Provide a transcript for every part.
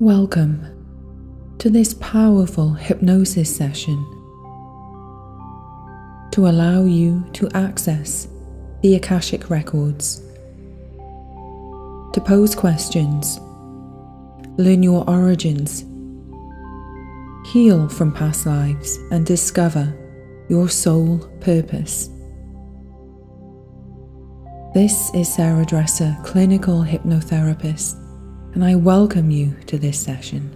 Welcome to this powerful hypnosis session to allow you to access the Akashic Records, to pose questions, learn your origins, heal from past lives, and discover your soul purpose. This is Sarah Dresser, clinical hypnotherapist and I welcome you to this session.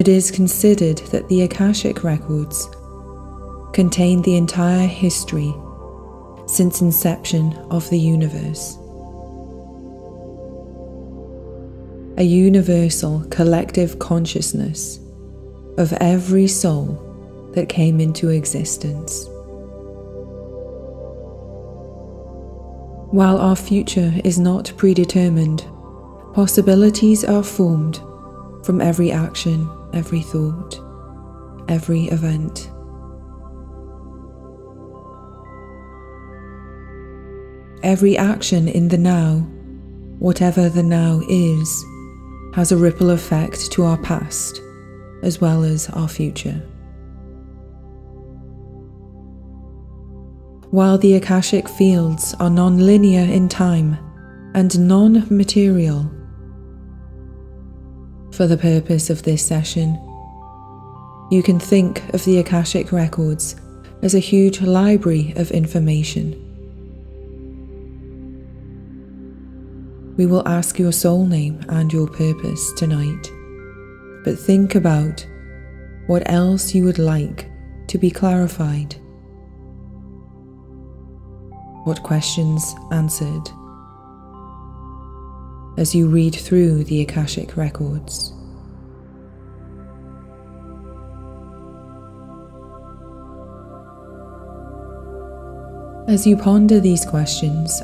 It is considered that the Akashic Records contain the entire history since inception of the universe. A universal collective consciousness of every soul that came into existence. While our future is not predetermined, possibilities are formed from every action, every thought, every event. Every action in the now, whatever the now is, has a ripple effect to our past as well as our future. While the Akashic fields are non linear in time and non material, for the purpose of this session, you can think of the Akashic records as a huge library of information. We will ask your soul name and your purpose tonight, but think about what else you would like to be clarified what questions answered as you read through the Akashic records. As you ponder these questions,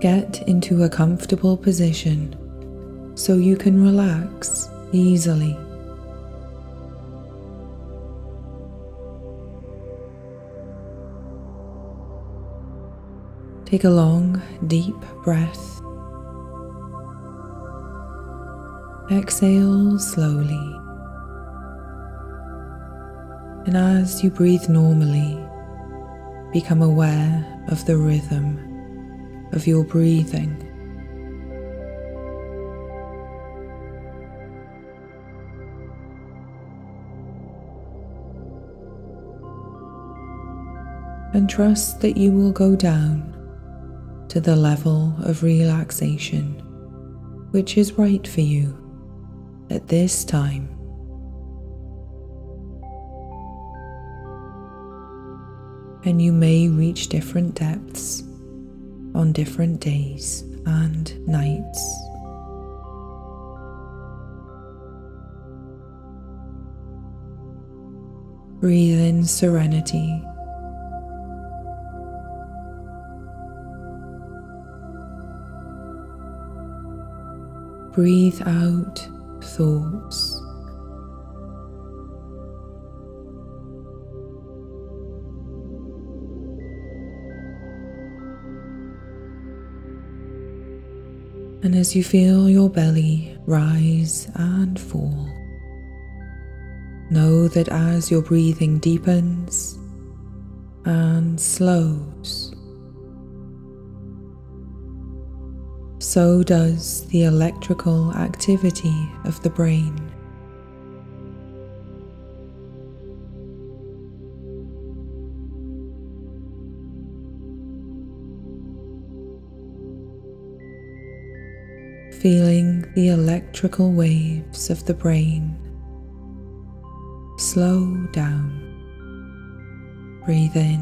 get into a comfortable position so you can relax easily. Take a long, deep breath. Exhale slowly. And as you breathe normally, become aware of the rhythm of your breathing. And trust that you will go down to the level of relaxation which is right for you at this time. And you may reach different depths on different days and nights. Breathe in serenity Breathe out thoughts. And as you feel your belly rise and fall, know that as your breathing deepens and slows, so does the electrical activity of the brain. Feeling the electrical waves of the brain slow down. Breathe in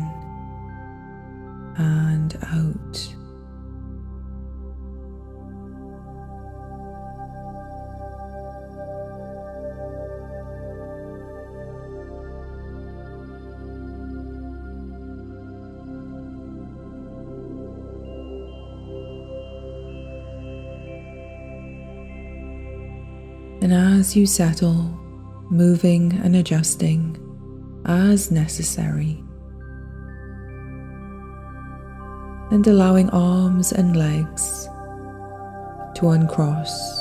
and out. As you settle, moving and adjusting as necessary, and allowing arms and legs to uncross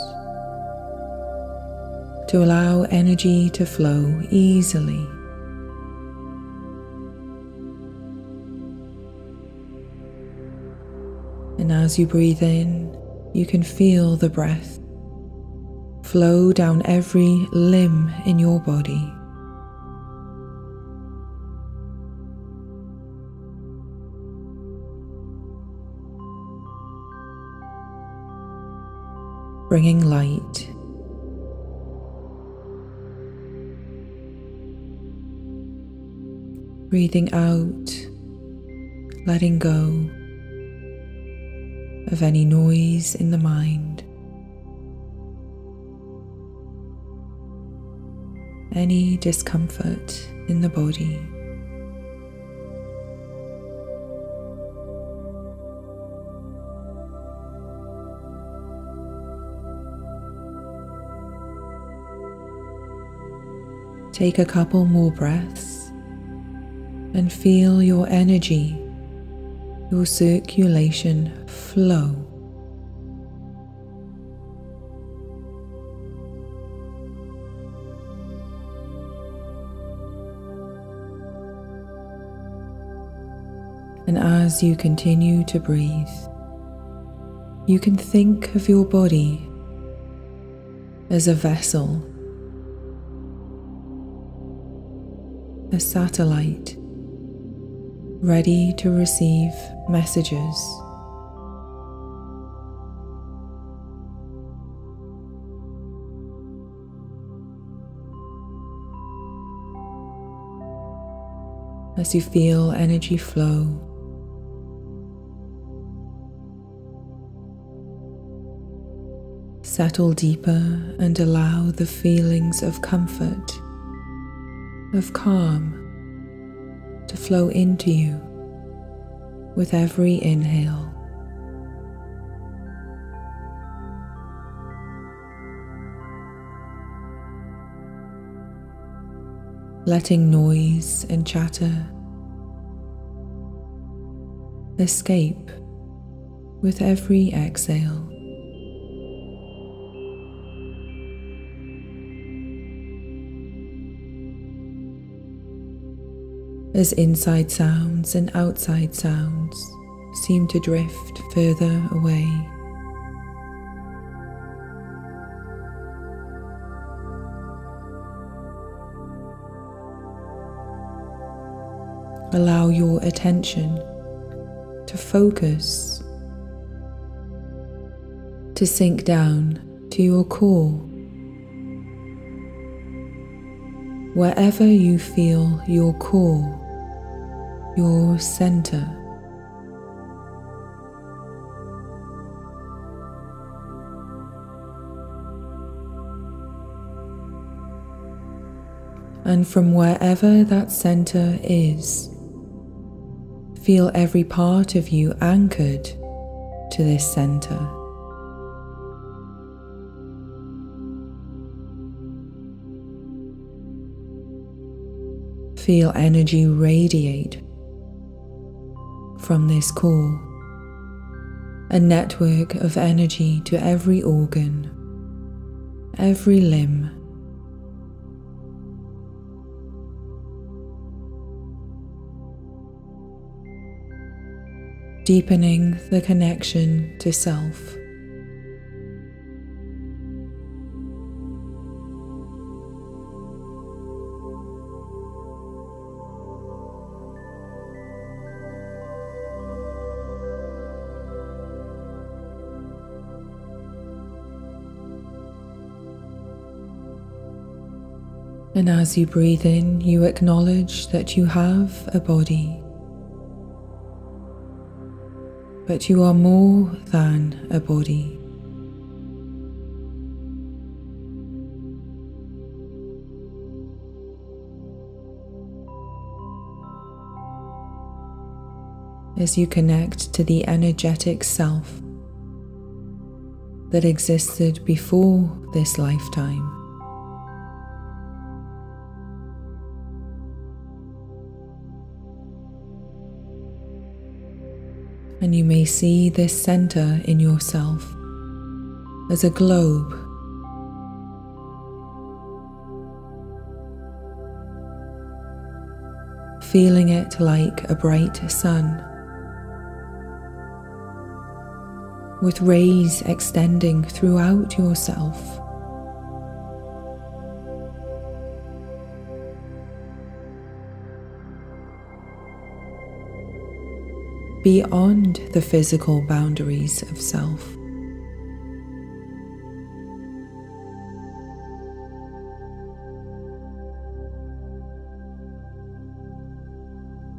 to allow energy to flow easily. And as you breathe in, you can feel the breath flow down every limb in your body. Bringing light. Breathing out, letting go of any noise in the mind, any discomfort in the body. Take a couple more breaths and feel your energy your circulation flow. As you continue to breathe, you can think of your body as a vessel, a satellite ready to receive messages. As you feel energy flow, settle deeper and allow the feelings of comfort, of calm, to flow into you with every inhale. Letting noise and chatter escape with every exhale. As inside sounds and outside sounds seem to drift further away. Allow your attention to focus, to sink down to your core. Wherever you feel your core your center. And from wherever that center is, feel every part of you anchored to this center. Feel energy radiate from this core, a network of energy to every organ, every limb. Deepening the connection to self. And as you breathe in, you acknowledge that you have a body. But you are more than a body. As you connect to the energetic self that existed before this lifetime. and you may see this center in yourself as a globe. Feeling it like a bright sun, with rays extending throughout yourself. Beyond the physical boundaries of self.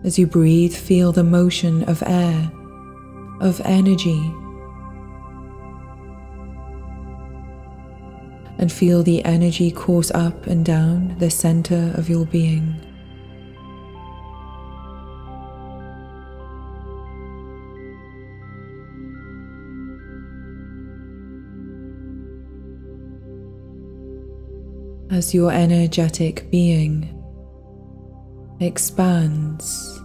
As you breathe, feel the motion of air, of energy, and feel the energy course up and down the center of your being. As your energetic being expands.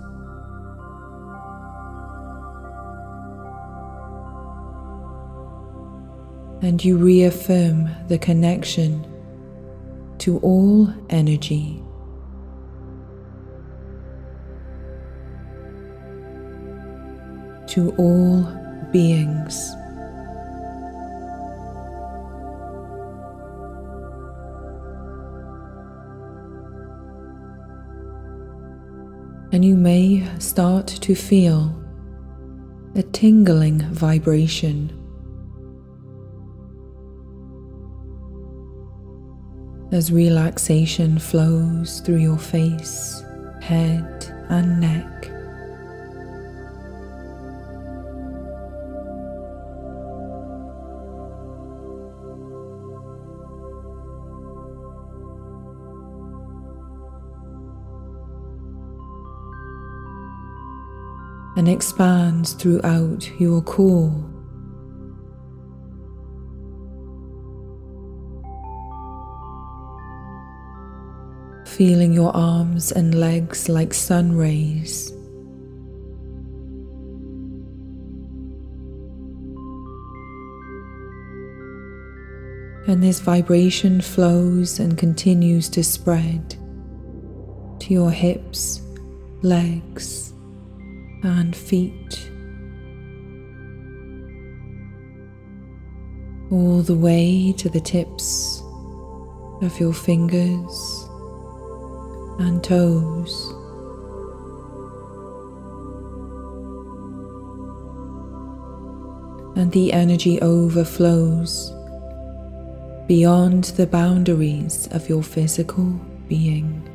And you reaffirm the connection to all energy. To all beings. You may start to feel a tingling vibration. As relaxation flows through your face, head, and neck. And expands throughout your core. Feeling your arms and legs like sun rays. And this vibration flows and continues to spread to your hips, legs, and feet, all the way to the tips of your fingers and toes. And the energy overflows beyond the boundaries of your physical being.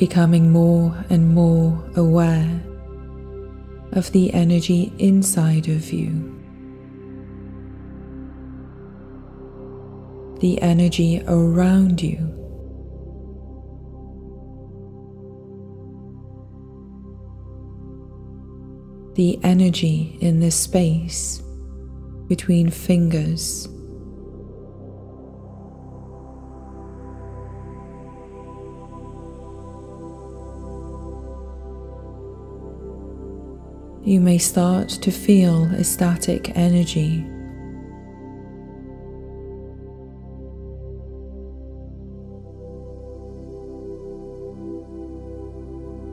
Becoming more and more aware of the energy inside of you. The energy around you. The energy in the space between fingers you may start to feel a static energy.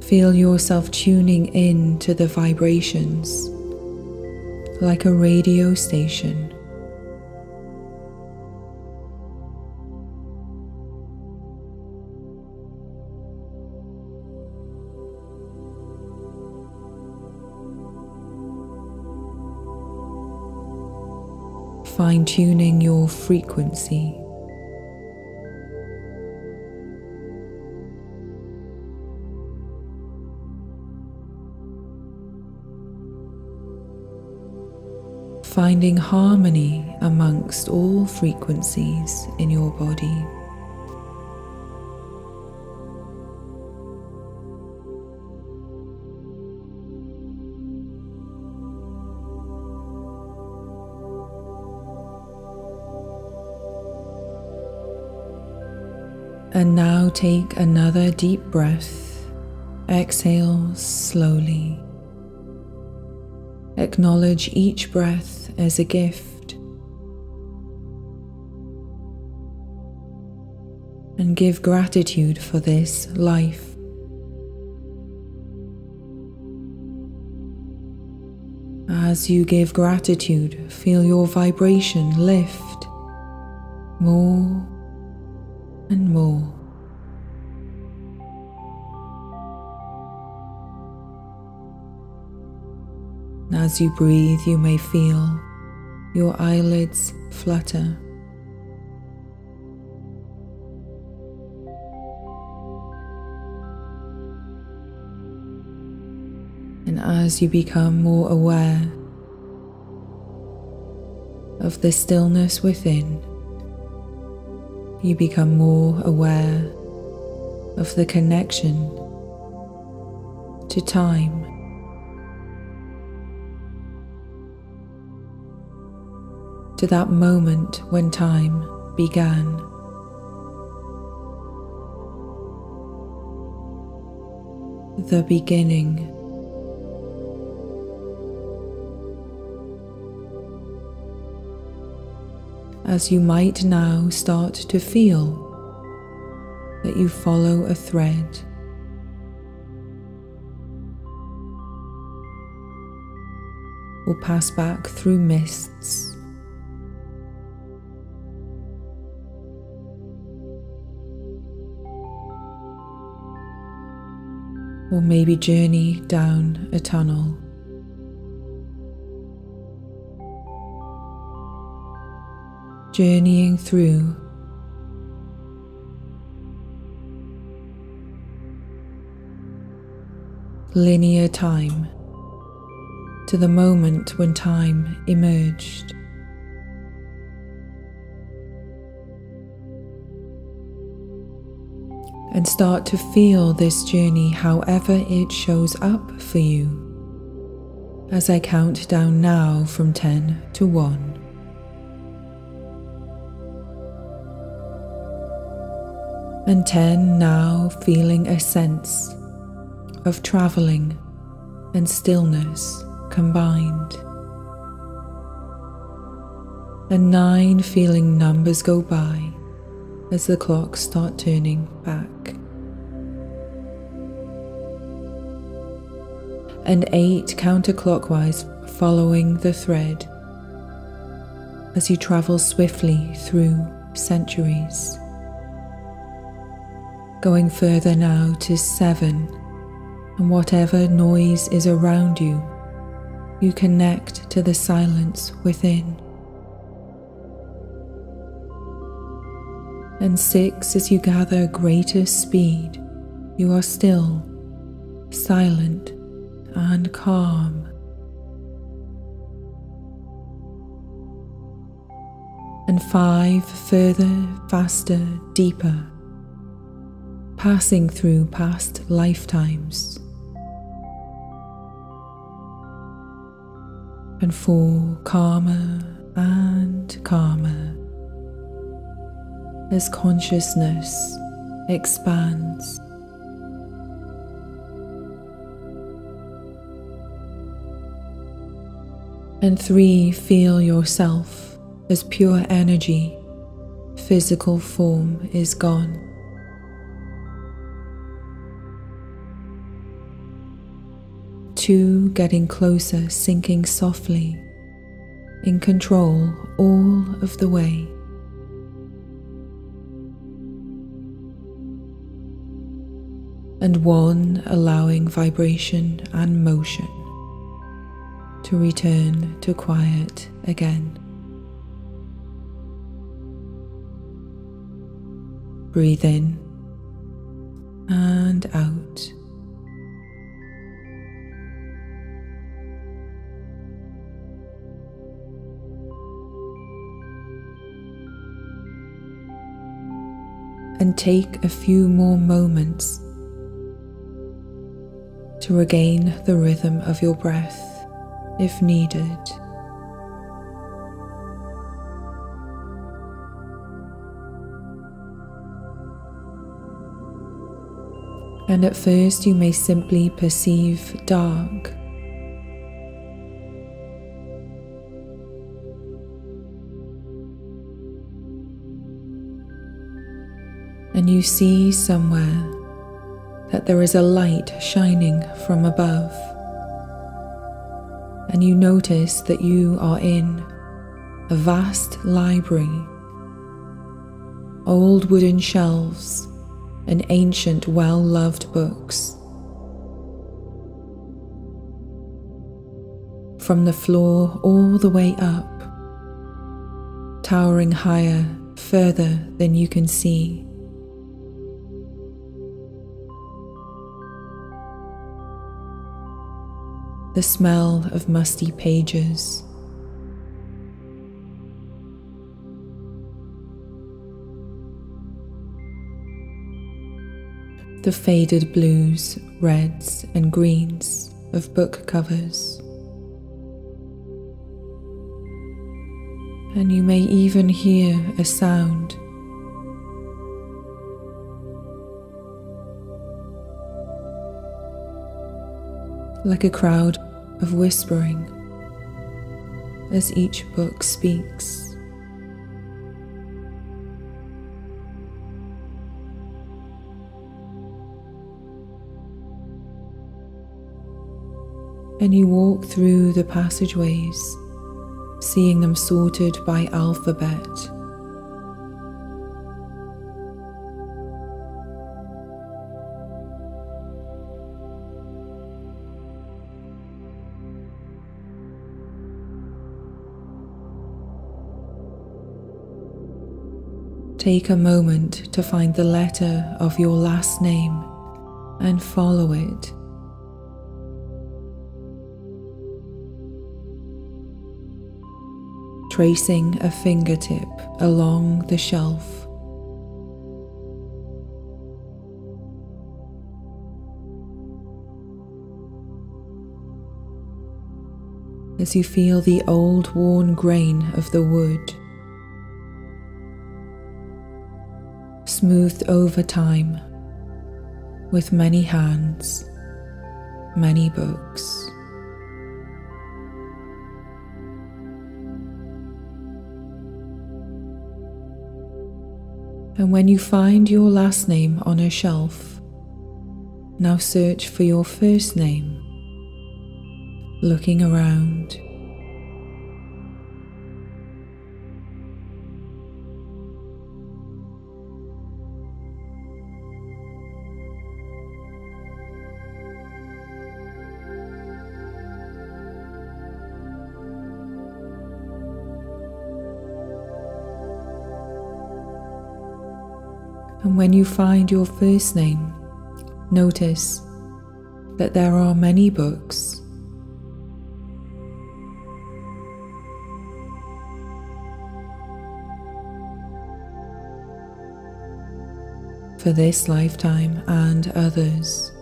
Feel yourself tuning in to the vibrations like a radio station. Fine tuning your frequency. Finding harmony amongst all frequencies in your body. And now take another deep breath. Exhale slowly. Acknowledge each breath as a gift and give gratitude for this life. As you give gratitude, feel your vibration lift more and more. As you breathe, you may feel your eyelids flutter. And as you become more aware of the stillness within, you become more aware of the connection to time. To that moment when time began. The beginning. As you might now start to feel that you follow a thread. Or pass back through mists. Or maybe journey down a tunnel. Journeying through linear time to the moment when time emerged. And start to feel this journey however it shows up for you as I count down now from 10 to 1. And 10 now feeling a sense of travelling and stillness combined. And 9 feeling numbers go by as the clocks start turning back. And 8 counterclockwise following the thread as you travel swiftly through centuries going further now to seven, and whatever noise is around you, you connect to the silence within. And six, as you gather greater speed, you are still, silent, and calm. And five, further, faster, deeper passing through past lifetimes. And fall calmer and calmer as consciousness expands. And three, feel yourself as pure energy, physical form is gone. Two getting closer, sinking softly, in control all of the way. And one allowing vibration and motion to return to quiet again. Breathe in and out. And take a few more moments to regain the rhythm of your breath if needed. And at first, you may simply perceive dark, you see somewhere that there is a light shining from above. And you notice that you are in a vast library, old wooden shelves, and ancient, well loved books. From the floor all the way up, towering higher, further than you can see. The smell of musty pages. The faded blues, reds, and greens of book covers. And you may even hear a sound like a crowd of whispering as each book speaks. And you walk through the passageways, seeing them sorted by alphabet Take a moment to find the letter of your last name and follow it. Tracing a fingertip along the shelf. As you feel the old worn grain of the wood smoothed over time with many hands, many books. And when you find your last name on a shelf, now search for your first name, looking around. And when you find your first name, notice that there are many books. For this lifetime and others.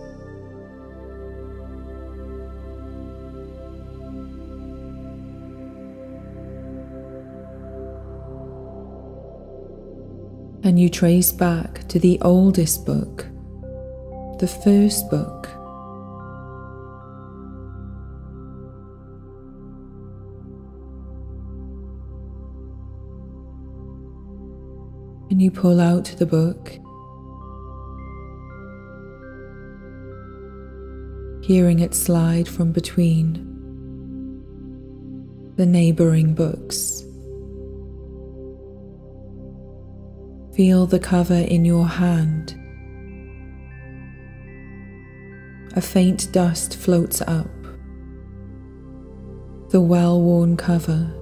And you trace back to the oldest book, the first book. And you pull out the book, hearing it slide from between the neighbouring books. Feel the cover in your hand. A faint dust floats up. The well worn cover.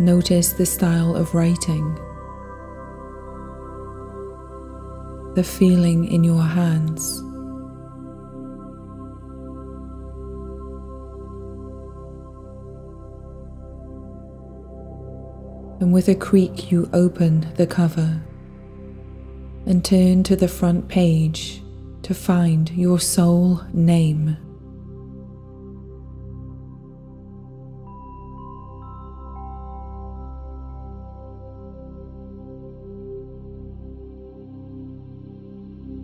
Notice the style of writing. The feeling in your hands. With a creak you open the cover and turn to the front page to find your soul name.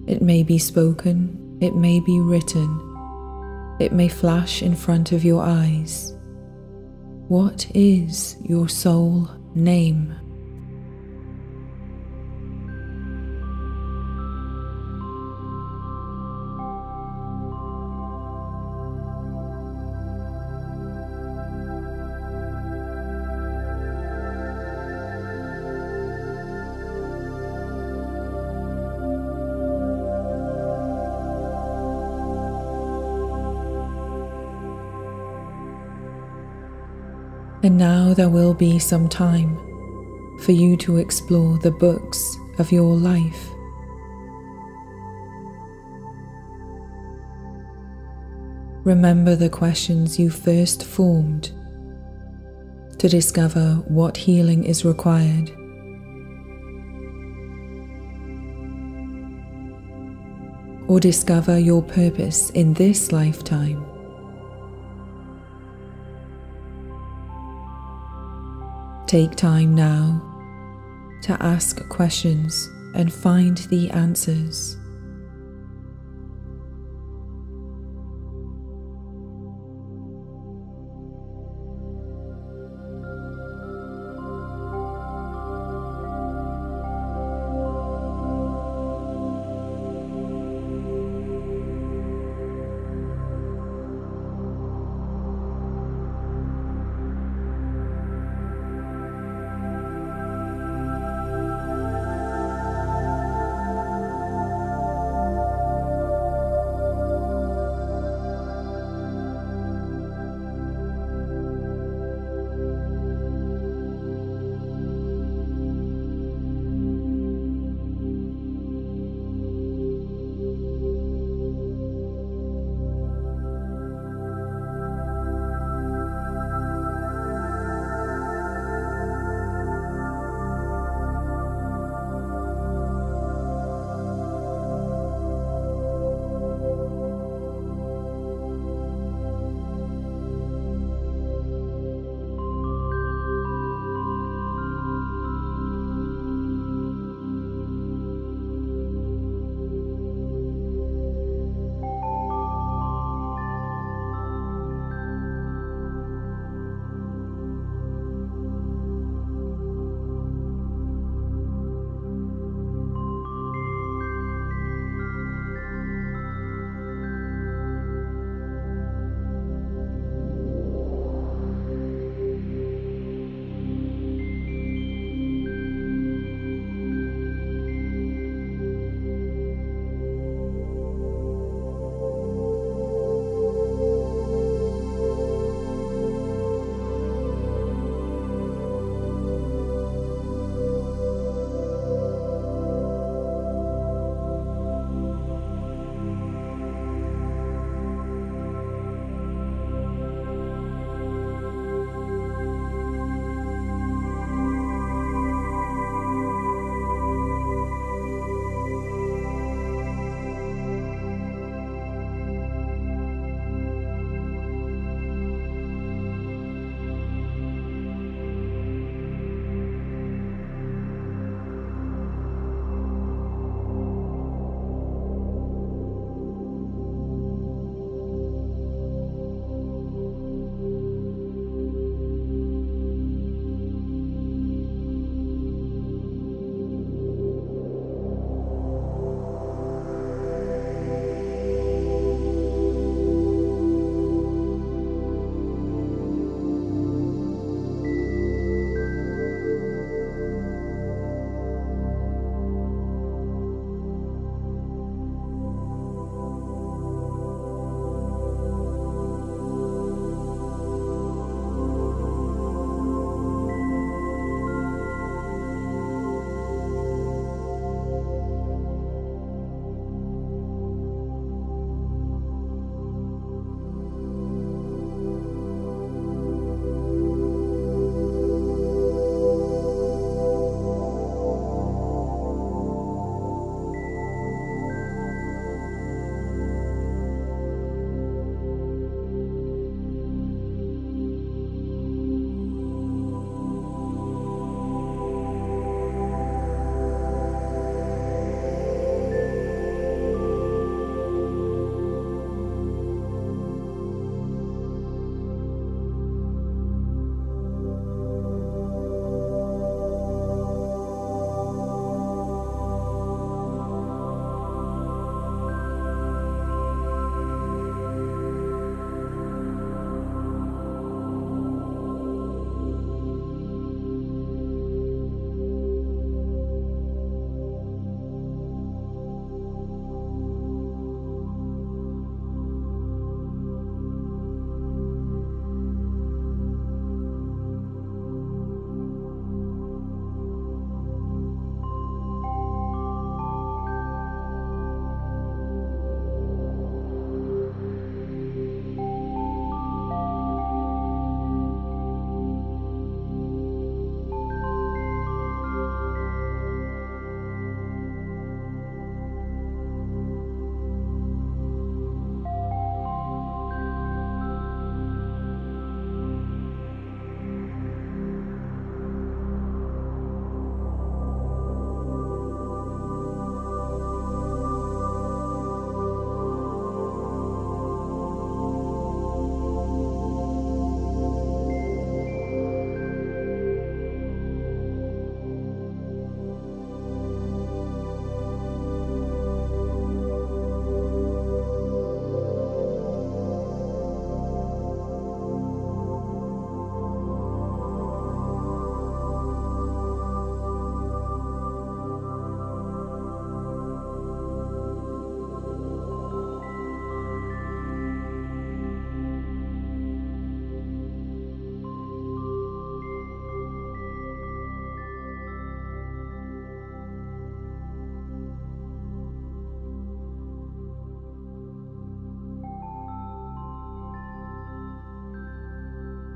It may be spoken, it may be written, it may flash in front of your eyes. What is your soul name. And now there will be some time for you to explore the books of your life. Remember the questions you first formed to discover what healing is required. Or discover your purpose in this lifetime. Take time now to ask questions and find the answers.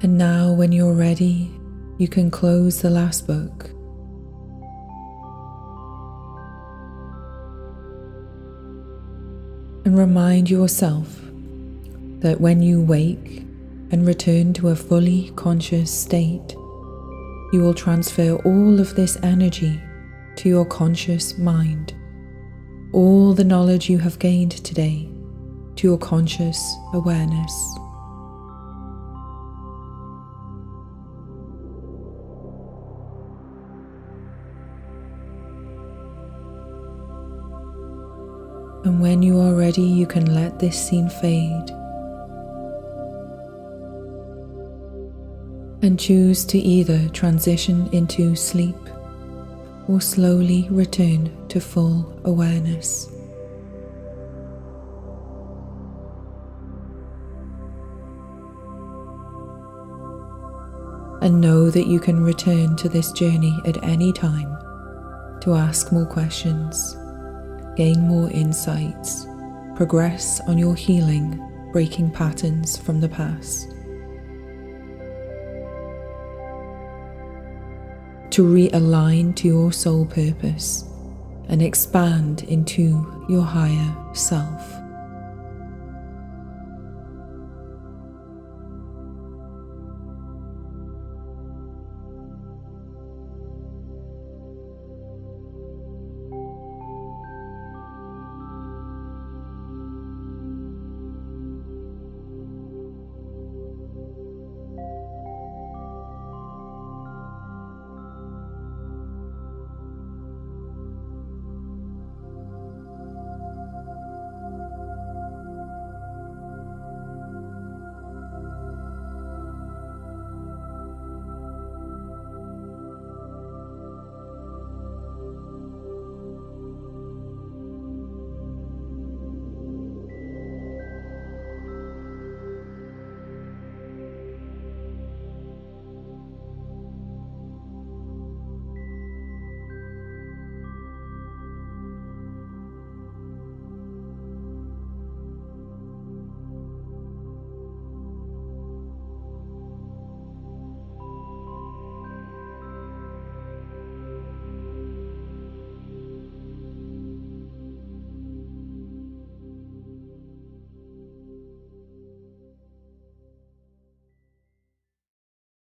And now, when you're ready, you can close the last book. And remind yourself that when you wake and return to a fully conscious state, you will transfer all of this energy to your conscious mind. All the knowledge you have gained today to your conscious awareness. And when you are ready, you can let this scene fade and choose to either transition into sleep or slowly return to full awareness. And know that you can return to this journey at any time to ask more questions, gain more insights, progress on your healing, breaking patterns from the past. to realign to your soul purpose and expand into your higher self.